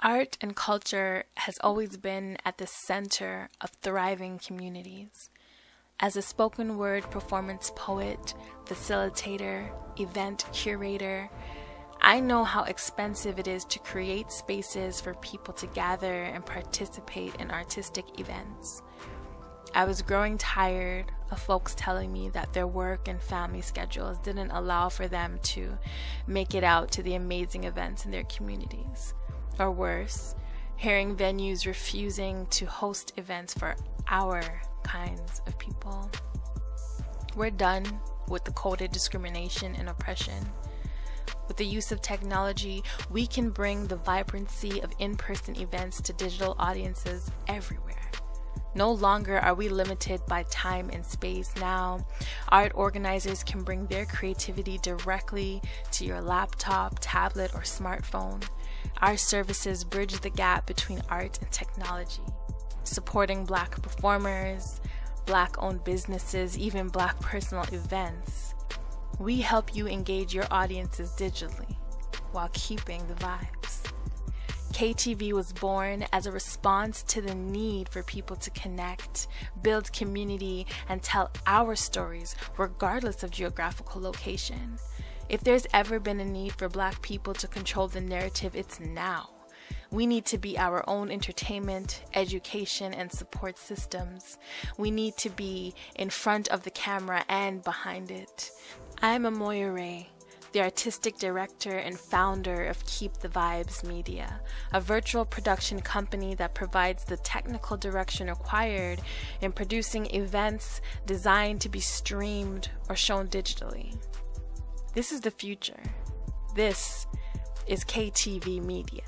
Art and culture has always been at the center of thriving communities. As a spoken word performance poet, facilitator, event curator, I know how expensive it is to create spaces for people to gather and participate in artistic events. I was growing tired of folks telling me that their work and family schedules didn't allow for them to make it out to the amazing events in their communities or worse, hearing venues refusing to host events for our kinds of people. We're done with the coded discrimination and oppression. With the use of technology, we can bring the vibrancy of in person events to digital audiences everywhere. No longer are we limited by time and space. Now, art organizers can bring their creativity directly to your laptop, tablet, or smartphone. Our services bridge the gap between art and technology, supporting Black performers, Black owned businesses, even Black personal events. We help you engage your audiences digitally while keeping the vibes. KTV was born as a response to the need for people to connect, build community, and tell our stories regardless of geographical location. If there's ever been a need for black people to control the narrative, it's now. We need to be our own entertainment, education, and support systems. We need to be in front of the camera and behind it. I'm Amoya Rea the artistic director and founder of Keep the Vibes Media, a virtual production company that provides the technical direction required in producing events designed to be streamed or shown digitally. This is the future. This is KTV Media.